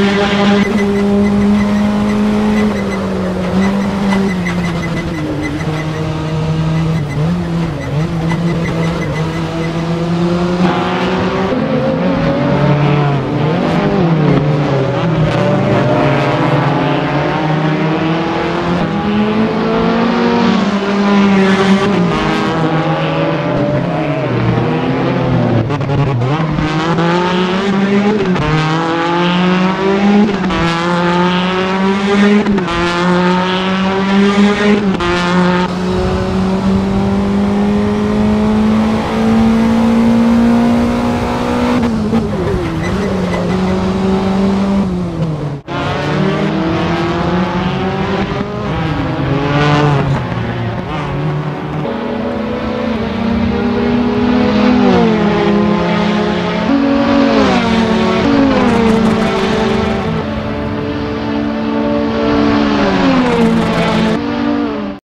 I'm